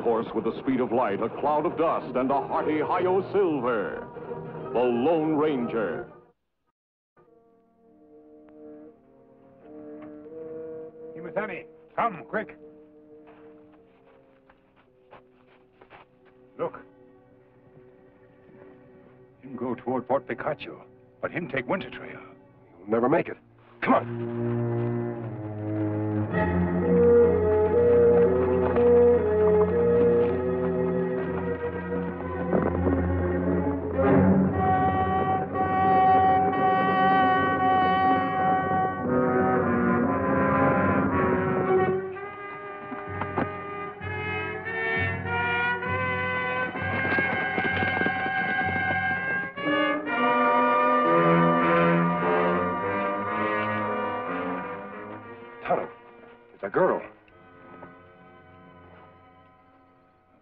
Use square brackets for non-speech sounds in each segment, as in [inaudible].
ordinary horse with the speed of light, a cloud of dust, and a hearty Hi-Yo Silver. The Lone Ranger. Kemo Sabe, come, quick. Look. Him go toward Fort Picacho, but him take Winter Trail. He'll never make it. Come on.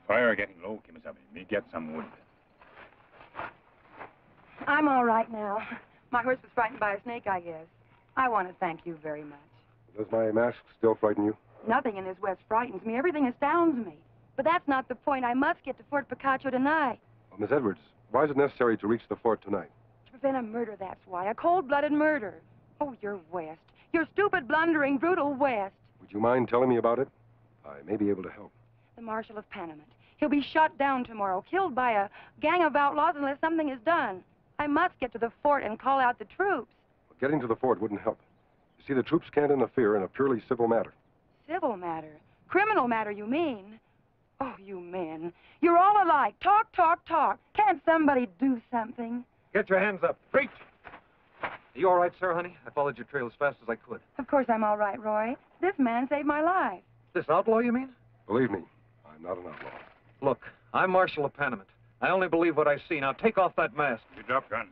Fire getting low, Kemo Sabe. Me get some wood. I'm all right now. My horse was frightened by a snake, I guess. I want to thank you very much. Does my mask still frighten you? Nothing in this West frightens me. Everything astounds me. But that's not the point. I must get to Fort Picacho tonight. Well, Miss Edwards, why is it necessary to reach the fort tonight? To prevent a murder, that's why. A cold-blooded murder. Oh, you're West. You're stupid, blundering, brutal West. Would you mind telling me about it? I may be able to help. The Marshal of Panamint. He'll be shot down tomorrow, killed by a gang of outlaws unless something is done. I must get to the fort and call out the troops. Getting to the fort wouldn't help. You see, the troops can't interfere in a purely civil matter. Civil matter. Criminal matter, you mean? Oh, you men. You're all alike. Talk, talk, talk. Can't somebody do something? Get your hands up. Preach! Are you all right, sir, honey? I followed your trail as fast as I could. Of course I'm all right, Roy. This man saved my life. This outlaw, you mean? Believe me, I'm not an outlaw. Look, I'm Marshal of Panamint. I only believe what I see. Now take off that mask. You drop gun.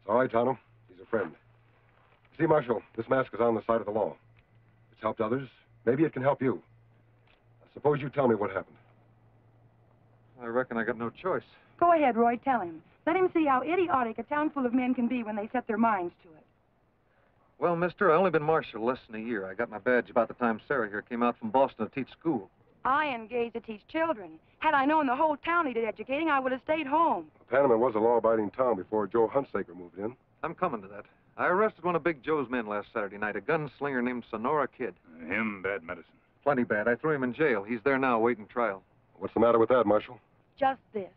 It's all right, Tonto. He's a friend. See, Marshal, this mask is on the side of the law. It's helped others. Maybe it can help you. Suppose you tell me what happened. I reckon I got no choice. Go ahead, Roy. Tell him. Let him see how idiotic a town full of men can be when they set their minds to it. Well, mister, I've only been marshal less than a year. I got my badge about the time Sarah here came out from Boston to teach school. I engaged to teach children. Had I known the whole town needed educating, I would have stayed home. Panamint was a law-abiding town before Joe Hunsaker moved in. I'm coming to that. I arrested one of Big Joe's men last Saturday night, a gunslinger named Sonora Kid. Him bad medicine. Plenty bad. I threw him in jail. He's there now waiting trial. What's the matter with that, Marshal? Just this.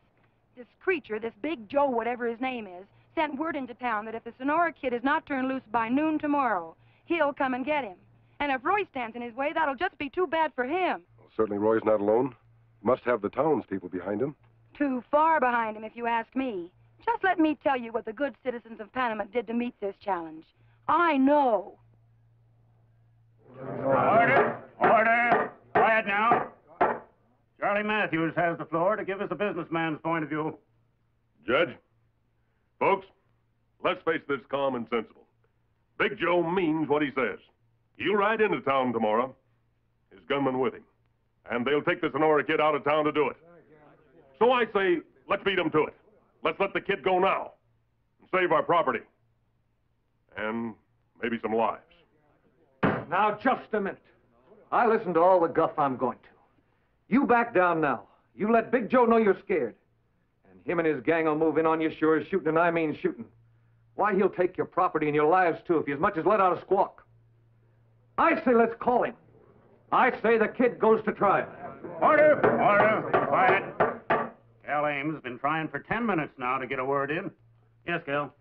This creature, this big Joe, whatever his name is, sent word into town that if the Sonora kid is not turned loose by noon tomorrow, he'll come and get him. And if Roy stands in his way, that'll just be too bad for him. Well, certainly Roy's not alone. He must have the townspeople behind him. Too far behind him, if you ask me. Just let me tell you what the good citizens of Panamint did to meet this challenge. I know. Order! Order! Quiet now. Charlie Matthews has the floor to give us a businessman's point of view. Judge, folks, let's face this calm and sensible. Big Joe means what he says. He'll ride into town tomorrow, his gunmen with him, and they'll take the Sonora kid out of town to do it. So I say, let's beat him to it. Let's let the kid go now and save our property and maybe some lives. Now, just a minute. I listened to all the guff I'm going to. You back down now. You let Big Joe know you're scared. And him and his gang will move in on you sure as shooting, and I mean shooting. Why, he'll take your property and your lives, too, if you as much as let out a squawk. I say let's call him. I say the kid goes to trial. Order! Order! Quiet. Cal Ames has been trying for ten minutes now to get a word in. Yes, Cal.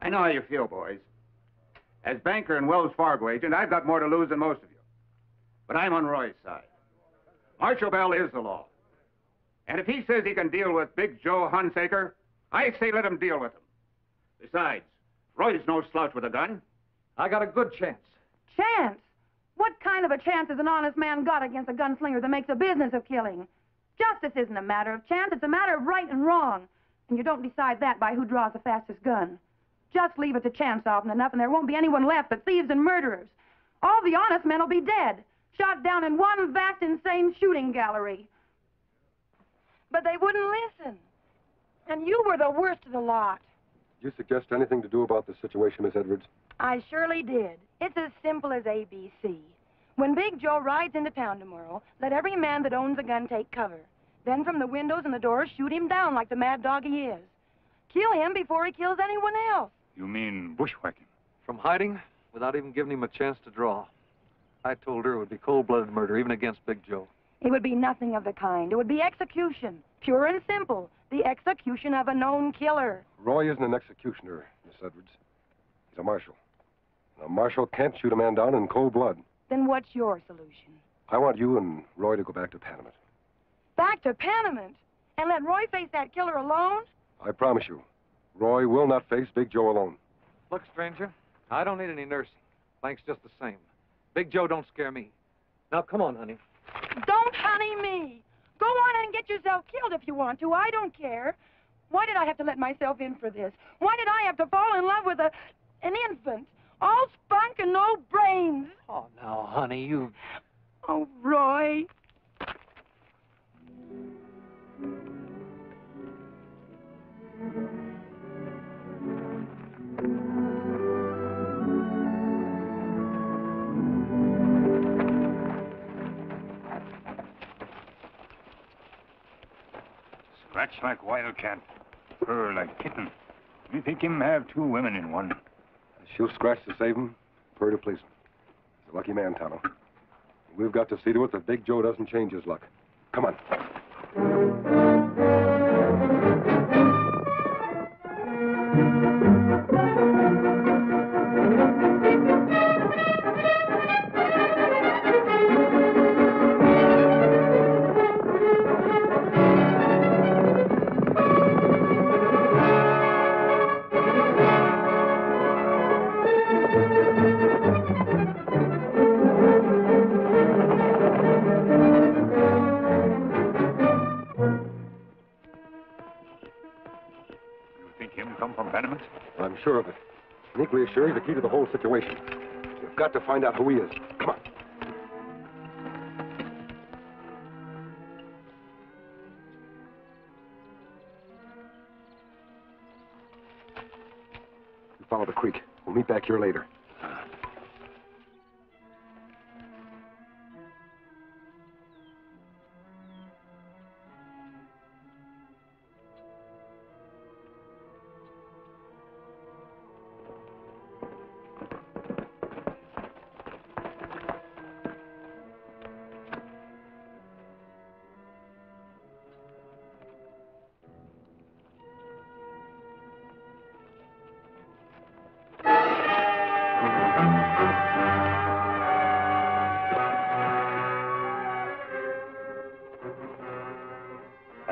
I know how you feel, boys. As banker and Wells Fargo agent, I've got more to lose than most of you. But I'm on Roy's side. Marshal Bell is the law. And if he says he can deal with Big Joe Hunsaker, I say let him deal with him. Besides, Roy's no slouch with a gun. I got a good chance. Chance? What kind of a chance has an honest man got against a gunslinger that makes a business of killing? Justice isn't a matter of chance, it's a matter of right and wrong. And you don't decide that by who draws the fastest gun. Just leave it to chance often enough, and there won't be anyone left but thieves and murderers. All the honest men will be dead, shot down in one vast, insane shooting gallery. But they wouldn't listen. And you were the worst of the lot. Did you suggest anything to do about the situation, Miss Edwards? I surely did. It's as simple as ABC. When Big Joe rides into town tomorrow, let every man that owns a gun take cover. Then from the windows and the doors, shoot him down like the mad dog he is. Kill him before he kills anyone else. You mean bushwhacking? From hiding without even giving him a chance to draw. I told her it would be cold-blooded murder, even against Big Joe. It would be nothing of the kind. It would be execution. Pure and simple. The execution of a known killer. Roy isn't an executioner, Miss Edwards. He's a marshal. And a marshal can't shoot a man down in cold blood. Then what's your solution? I want you and Roy to go back to Panamint. Back to Panamint? And let Roy face that killer alone? I promise you, Roy will not face Big Joe alone. Look, stranger, I don't need any nursing. Thanks just the same. Big Joe don't scare me. Now, come on, honey. Don't honey me. Go on and get yourself killed if you want to. I don't care. Why did I have to let myself in for this? Why did I have to fall in love with a an infant? All spunk and no brains. Oh, now, honey, you... Oh, Roy. Scratch like wildcat, purr like kitten. Me think him have two women in one. She'll scratch to save him, purr to please him. He's a lucky man, Tonto. We've got to see to it that Big Joe doesn't change his luck. Come on. You sure of it. Equally sure he's the key to the whole situation. We've got to find out who he is. Come on. You follow the creek. We'll meet back here later.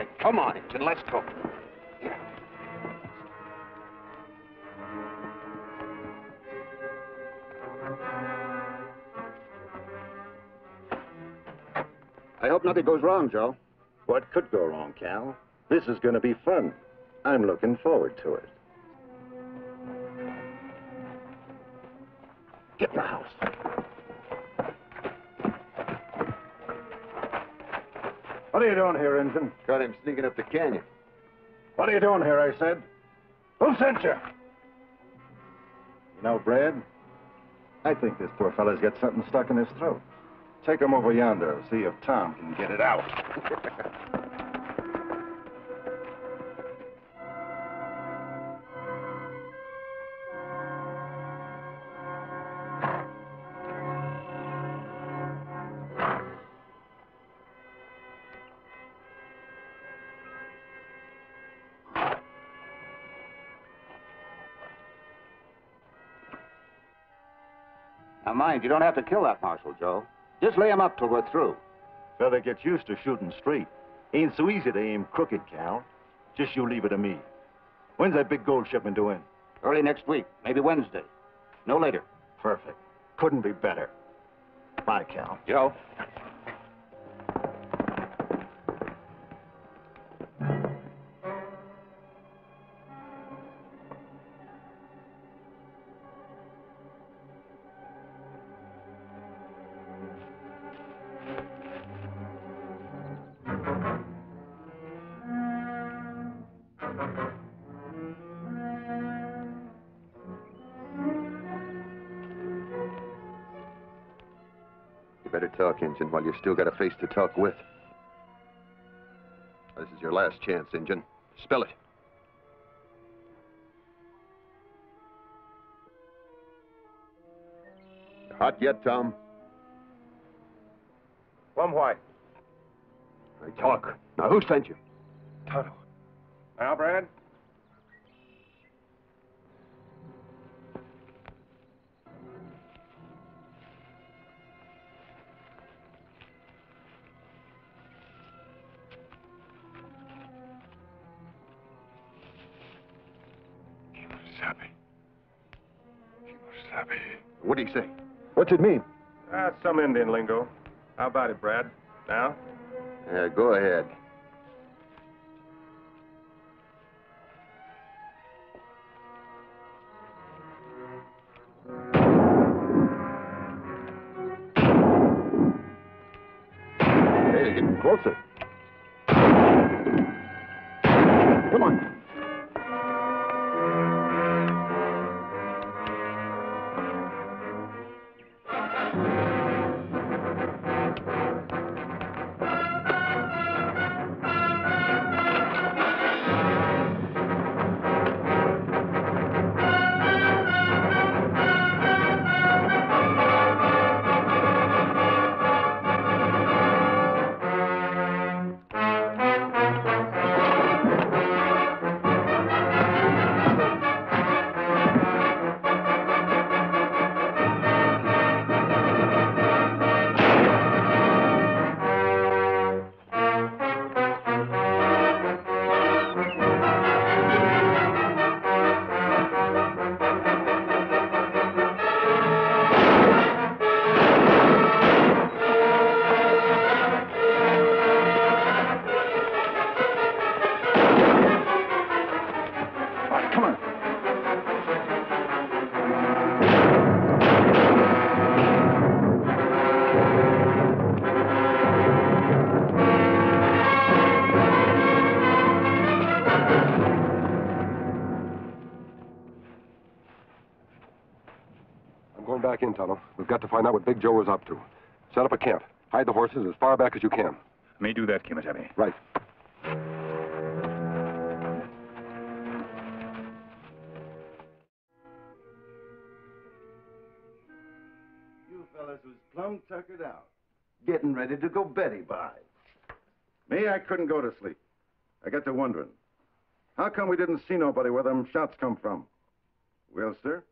Right, come on, Injun, let's go. I hope nothing goes wrong, Joe. What could go wrong, Cal? This is going to be fun. I'm looking forward to it. Get in the house. What are you doing here, Injun? Got him sneaking up the canyon. What are you doing here, I said? Who sent you? You know, Brad, I think this poor fella's got something stuck in his throat. Take him over yonder, see if Tom can get it out. [laughs] mind, you don't have to kill that marshal, Joe. Just lay him up till we're through. Fella gets used to shooting straight. Ain't so easy to aim crooked, Cal. Just you leave it to me. When's that big gold shipment due in? Early next week, maybe Wednesday. No later. Perfect. Couldn't be better. Bye, Cal. Joe? While you still got a face to talk with. This is your last chance, Injun. Spell it. You hot yet, Tom? Plum white. I talk. Now, who sent you? Tonto. Now, Brad? What's it mean? Ah, some Indian lingo. How about it, Brad? Now? Yeah, go ahead. Hey, you're getting closer. Back in, Tonto. We've got to find out what Big Joe is up to. Set up a camp. Hide the horses as far back as you can. Me do that, Kemo Sabe. Right. You fellas was plumb tuckered out. Getting ready to go Betty by. Me, I couldn't go to sleep. I got to wondering. How come we didn't see nobody where them shots come from? Well, sir,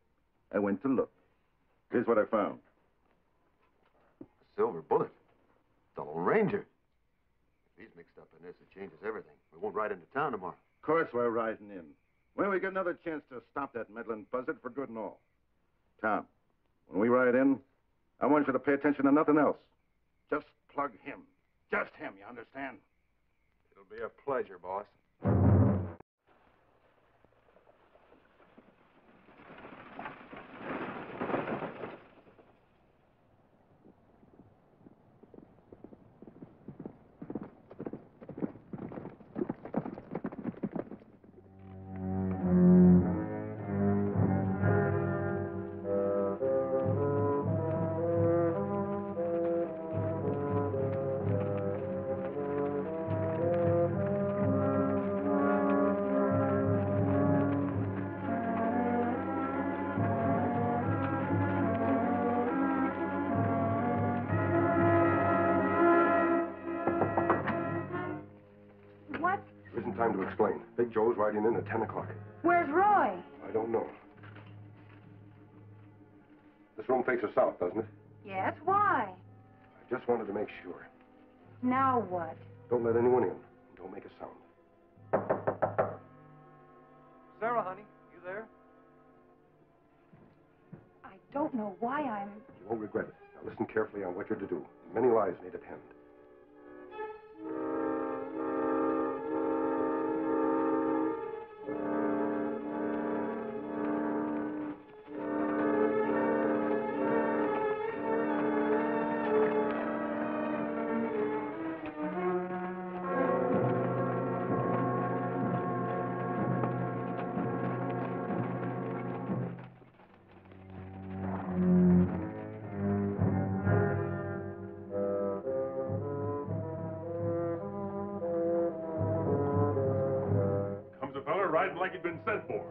I went to look. Here's what I found. A silver bullet. The Lone Ranger. If he's mixed up in this, it changes everything. We won't ride into town tomorrow. Of course we're riding in. When we get another chance to stop that meddling buzzard for good and all. Tom, when we ride in, I want you to pay attention to nothing else. Just plug him. Just him, you understand? It'll be a pleasure, boss. Explain. Joe's riding in at 10 o'clock. Where's Roy? I don't know. This room faces south, doesn't it? Yes, why? I just wanted to make sure. Now what? Don't let anyone in. Don't make a sound. Sarah, honey, you there? I don't know why I'm. You won't regret it. Now listen carefully on what you're to do. Many lives may depend. Like he'd been sent for.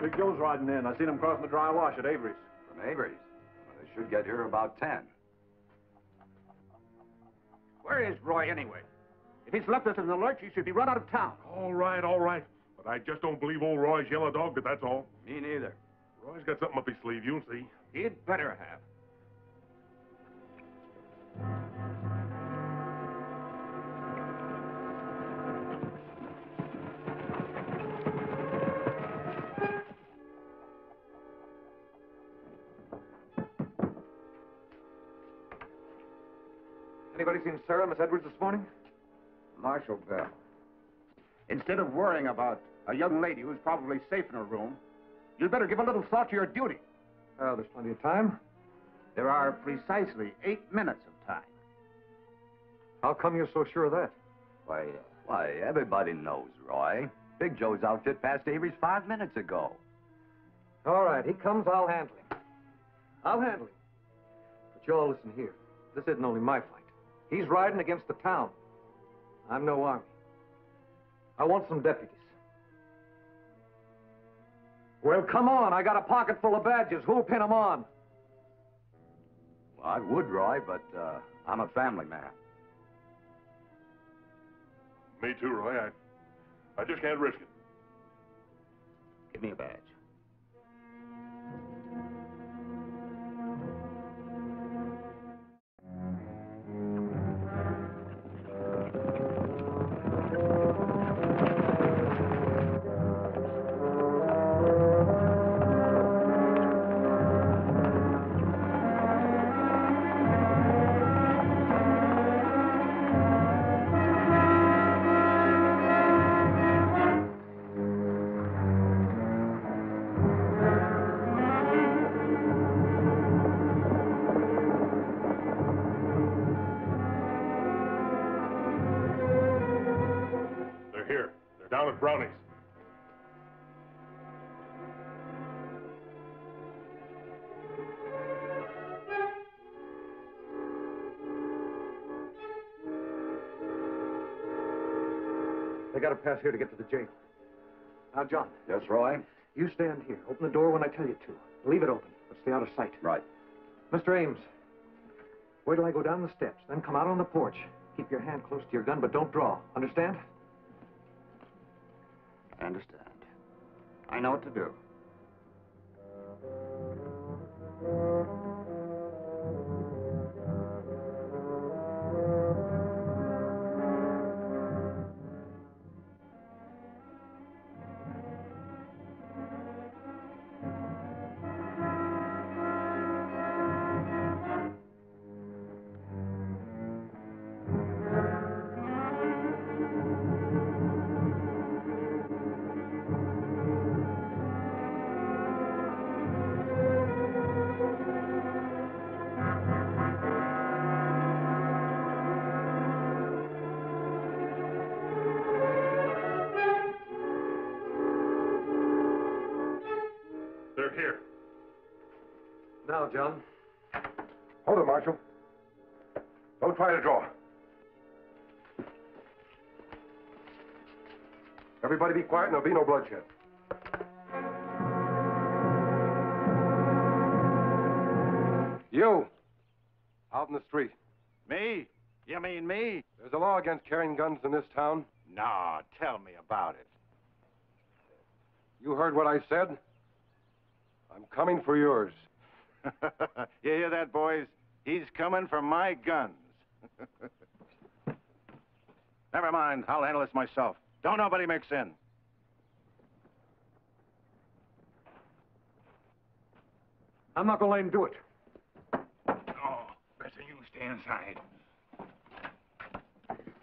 Big Joe's riding in. I seen him crossing the dry wash at Avery's. From Avery's. Well, they should get here about 10. Where is Roy anyway? If he's left us in the lurch, he should be run out of town. All right, all right. But I just don't believe old Roy's yellow dog, but that's all. Me neither. Roy's got something up his sleeve, you'll see. He'd better have. Anybody seen Sarah, Miss Edwards, this morning? Marshal Bell. Instead of worrying about a young lady who's probably safe in her room, you'd better give a little thought to your duty. Oh, there's plenty of time. There are precisely eight minutes of time. How come you're so sure of that? Why, uh, why, everybody knows, Roy. Big Joe's outfit passed Avery's five minutes ago. All right, he comes, I'll handle him. I'll handle him. But you all listen here. This isn't only my fight. He's riding against the town. I'm no army. I want some deputies. Well, come on. I got a pocket full of badges. Who'll pin 'em on? Well, I would, Roy, but uh, I'm a family man. Me too, Roy. I, I just can't risk it. Give me a badge. Got to pass here to get to the jail. Now, John, Yes, Roy? you stand here. Open the door when I tell you to. Leave it open, but stay out of sight. Right. Mr. Ames, wait till I go down the steps, then come out on the porch. Keep your hand close to your gun, but don't draw. Understand? I understand. I know what to do. John. Hold it, Marshal. Don't try to draw. Everybody be quiet and there'll be no bloodshed. You, out in the street. Me? You mean me? There's a law against carrying guns in this town. No, tell me about it. You heard what I said? I'm coming for yours. [laughs] you hear that, boys? He's coming for my guns. [laughs] Never mind. I'll handle this myself. Don't nobody mix in. I'm not going to let him do it. Oh, better you stay inside.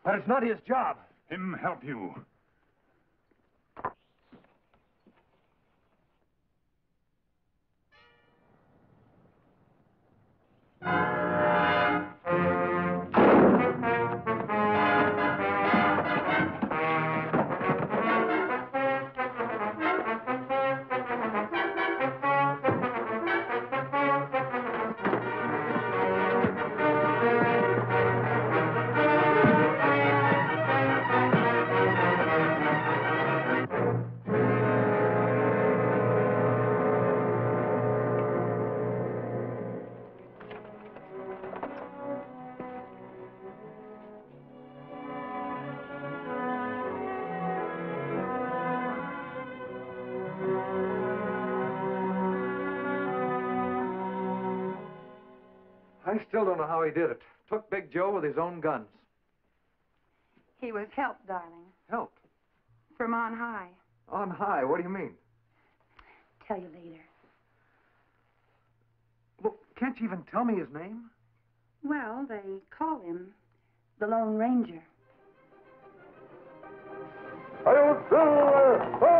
But it's not his job. Him help you. I still don't know how he did it. Took Big Joe with his own guns. He was helped, darling, Help. from on high. On high, what do you mean? Tell you later. Well, can't you even tell me his name? Well, they call him the Lone Ranger. Hi-yo, Silver!